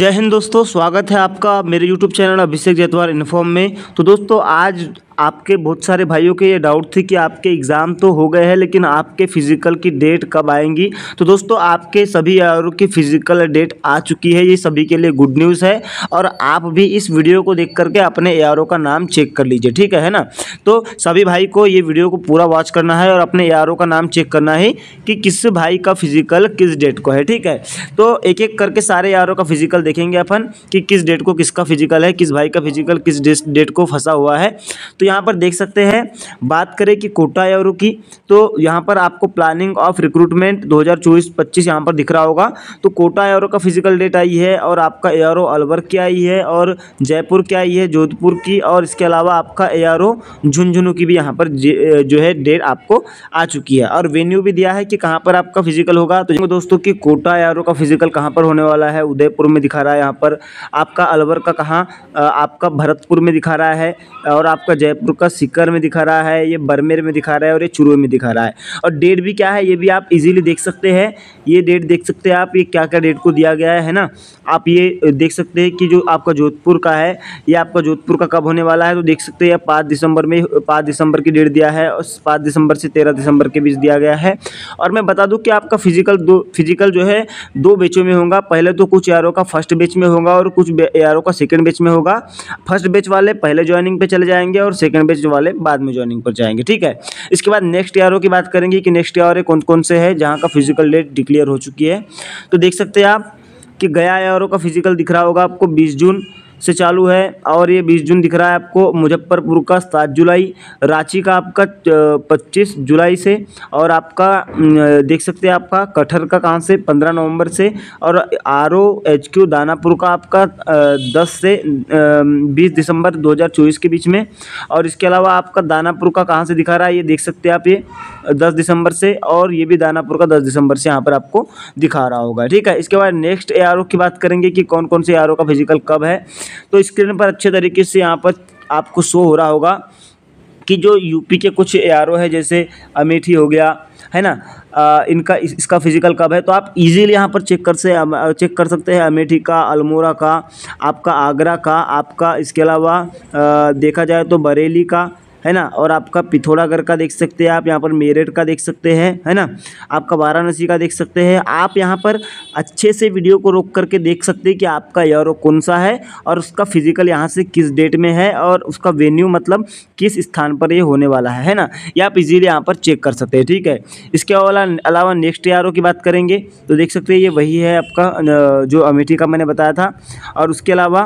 जय हिंद दोस्तों, स्वागत है आपका मेरे YouTube channel Abhishek Jaytwar inform में। तो दोस्तों, आज आपके बहुत सारे भाइयों के ये डाउट थी कि आपके एग्ज़ाम तो हो गए हैं, लेकिन आपके फ़िज़िकल की डेट कब आएँगी? तो दोस्तों, आपके सभी यारों की फ़िज़िकल डेट आ चुकी है। ये सभी के लिए गुड न्यूज़ है और आप भी इस वीडियो को देख करके अपने यारों का नाम चेक कर लीजिए, ठीक है ना? तो सभी भाई को ये वीडियो को पूरा वॉच करना है और अपने यारों का नाम चेक करना है कि किस भाई का फ़िज़िकल किस डेट को है, ठीक है? तो एक एक करके सारे यारों का फ़िज़िकल देखेंगे अपन कि किस डेट को किसका फ़िज़िकल है, किस भाई का फ़िज़िकल किस डेट को फंसा हुआ है। तो यहाँ पर देख सकते हैं, बात करें कि कोटा एरो की तो यहाँ पर आपको प्लानिंग ऑफ़ रिक्रूटमेंट 2024-25 यहाँ पर दिख रहा होगा। तो कोटा एरो का फ़िज़िकल डेट आई है और आपका एरो अलवर की आई है और जयपुर की आई है, जोधपुर की और इसके अलावा आपका एरो झुंझुनू की भी यहाँ पर जो है डेट आपको आ चुकी है। और वेन्यू भी दिया है कि कहाँ पर आपका फ़िज़िकल होगा। तो दोस्तों की कोटा एरो का फ़िज़िकल कहाँ पर होने वाला है, उदयपुर में दिखा रहा है यहाँ पर। आपका अलवर का कहाँ आपका भरतपुर में दिखा रहा है और आपका जयपुर का सिकर में दिखा रहा है, ये बरमेर में दिखा रहा है और ये चुरू में दिखा रहा है। और डेट भी क्या है, ये भी आप इजीली देख सकते हैं। ये डेट देख सकते हैं आप, ये क्या क्या डेट को दिया गया है ना? आप ये देख सकते हैं कि जो आपका जोधपुर का है, ये आपका जोधपुर का कब होने वाला है तो देख सकते हैं, पाँच दिसंबर में, पाँच दिसंबर की डेट दिया है, और पाँच दिसंबर से तेरह दिसंबर के बीच दिया गया है। और मैं बता दूँ कि आपका फ़िज़िकल दो फ़िज़िकल जो है, दो बेचों में होगा। पहले तो कुछ यारों का फ़र्स्ट बेच में होगा और कुछ यारों का सेकेंड बेच में होगा। फ़र्स्ट बेच वाले पहले ज्वाइनिंग पे चले जाएँगे और सेकेंड बेच वाले बाद में ज्वाइनिंग पर जाएँगे, ठीक है? इसके बाद नेक्स्ट ईयर की बात करेंगे कि नेक्स्ट ईयर कौन कौन से है जहाँ का फ़िज़िकल डेट डिक्लेयर हो चुकी है। तो देख सकते हैं आप कि गया एयरों का फ़िज़िकल दिख रहा होगा आपको बीस जून से चालू है और ये बीस जून दिख रहा है आपको, मुजफ्फरपुर का सात जुलाई, रांची का आपका पच्चीस जुलाई से और आपका देख सकते हैं आपका कटहर का कहाँ से, पंद्रह नवंबर से और R O H Q Danapur का आपका दस से बीस दिसंबर दो हज़ार चौबीस के बीच में और इसके अलावा आपका दानापुर का कहाँ से दिखा रहा है, ये देख सकते हैं आप ये, दस दिसंबर से और ये भी दानापुर का दस दिसंबर से यहाँ पर आपको दिखा रहा होगा, ठीक है? इसके बाद नेक्स्ट एआरओ की बात करेंगे कि कौन कौन से एआरओ का फ़िज़िकल कब है तो स्क्रीन पर अच्छे तरीके से यहाँ पर आपको शो हो रहा होगा कि जो यूपी के कुछ ए आर ओ है जैसे अमेठी हो गया है ना? आ, इनका इस, इसका फ़िज़िकल कब है? तो आप इजीली यहाँ पर चेक कर से चेक कर सकते हैं अमेठी का अल्मोड़ा का आपका आगरा का आपका इसके अलावा देखा जाए तो बरेली का है ना? और आपका पिथौरागढ़ का देख सकते हैं आप, यहाँ पर मेरठ का देख सकते हैं, है ना? आपका वाराणसी का देख सकते हैं। आप यहाँ पर अच्छे से वीडियो को रोक करके देख सकते हैं कि आपका ईयर कौन सा है और उसका फ़िज़िकल यहाँ से किस डेट में है और उसका वेन्यू मतलब किस स्थान पर ये होने वाला है है ना? ये आप इजीली यहाँ पर चेक कर सकते हैं, ठीक है? इसके अलावा नेक्स्ट ईयर की बात करेंगे तो देख सकते हैं ये वही है आपका जो अमेठी का मैंने बताया था। और उसके अलावा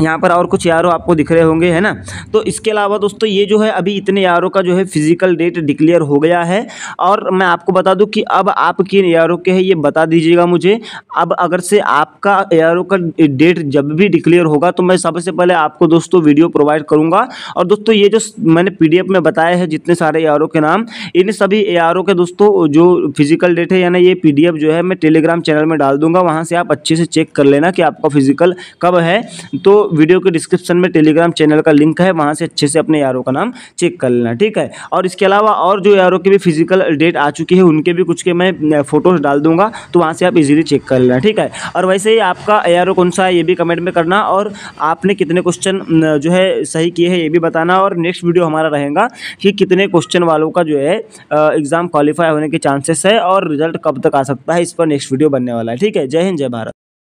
यहाँ पर और कुछ यारों आपको दिख रहे होंगे, है ना? तो इसके अलावा दोस्तों, ये जो है अभी इतने यारों का जो है फ़िज़िकल डेट डिक्लेयर हो गया है और मैं आपको बता दूँ कि अब आप किन यारों के हैं, ये बता दीजिएगा मुझे। अब अगर से आपका यारों का डेट जब भी डिक्लेयर होगा तो मैं सबसे पहले आपको दोस्तों वीडियो प्रोवाइड करूँगा। और दोस्तों, ये जो मैंने पीडीएफ में बताया है जितने सारे यारों के नाम, इन सभी यारों के दोस्तों, जो फ़िज़िकल डेट है, यानी ये पीडीएफ जो है, मैं टेलीग्राम चैनल में डाल दूँगा। वहाँ से आप अच्छे से चेक कर लेना कि आपका फ़िज़िकल कब है। तो वीडियो के डिस्क्रिप्शन में टेलीग्राम चैनल का लिंक है, वहाँ से अच्छे से अपने यारों का नाम चेक कर लेना, ठीक है? और इसके अलावा और जो यारों की भी फ़िज़िकल डेट आ चुकी है, उनके भी कुछ के मैं फ़ोटोज़ डाल दूँगा तो वहाँ से आप इजीली चेक कर लेना, ठीक है? और वैसे ही आपका यारो कौन सा है, ये भी कमेंट में करना, और आपने कितने क्वेश्चन जो है, सही किए हैं, ये भी बताना, और नेक्स्ट वीडियो हमारा रहेगा कि कितने क्वेश्चन वालों का जो है एग्ज़ाम क्वालिफाई होने के चांसेस है, और रिज़ल्ट कब तक आ सकता है, इस पर नेक्स्ट वीडियो बनने वाला है, ठीक है? जय हिंद, जय भारत।